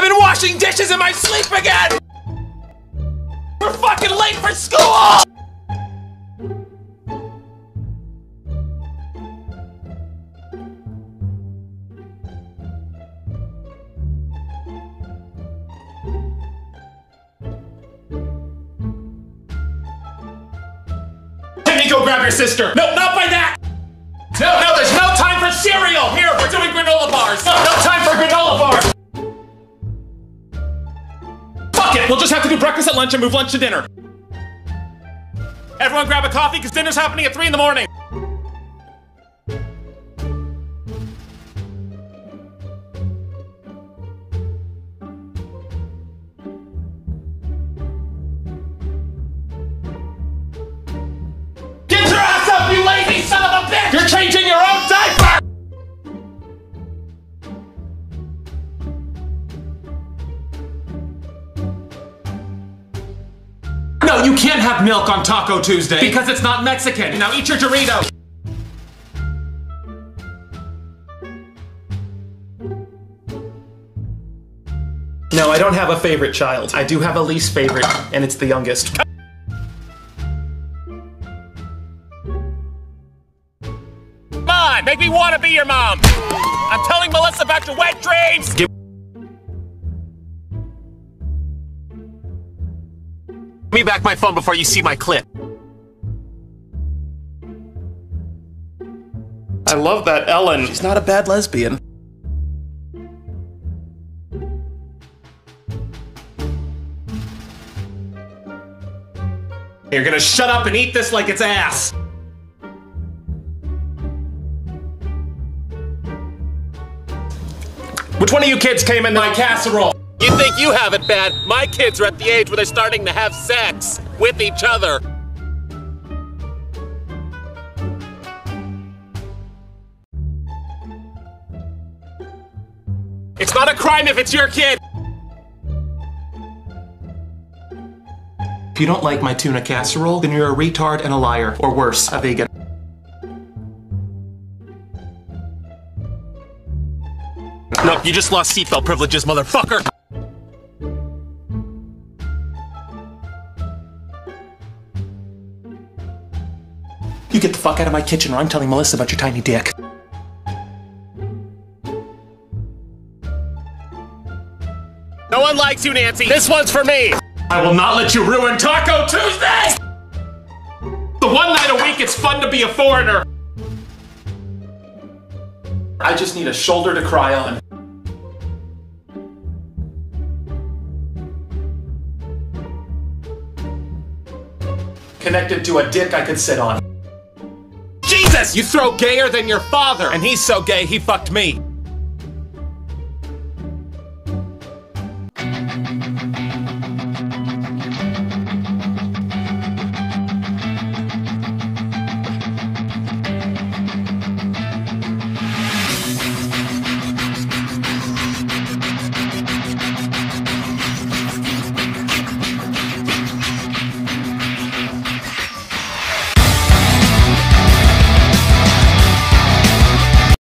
I've been washing dishes in my sleep again! We're fucking late for school! Go grab your sister! No, not by that! No, no, there's no time for cereal! Here, we're doing granola bars! No, no time for granola bars! We'll just have to do breakfast at lunch and move lunch to dinner. Everyone grab a coffee, because dinner's happening at 3 in the morning. No, you can't have milk on Taco Tuesday because it's not Mexican. Now eat your Dorito. No, I don't have a favorite child. I do have a least favorite, and it's the youngest. Come on, make me want to be your mom. I'm telling Melissa about your wet dreams. Give me back my phone before you see my clip. I love that Ellen. She's not a bad lesbian. You're gonna shut up and eat this like it's ass. Which one of you kids came in my casserole? You think you have it bad? My kids are at the age where they're starting to have sex with each other. It's not a crime if it's your kid. If you don't like my tuna casserole, then you're a retard and a liar, or worse, a vegan. Nope, you just lost seatbelt privileges, motherfucker. You get the fuck out of my kitchen or I'm telling Melissa about your tiny dick. No one likes you, Nancy. This one's for me. I will not let you ruin Taco Tuesday! The one night a week it's fun to be a foreigner. I just need a shoulder to cry on. Connected to a dick I could sit on. You throw gayer than your father, and he's so gay he fucked me.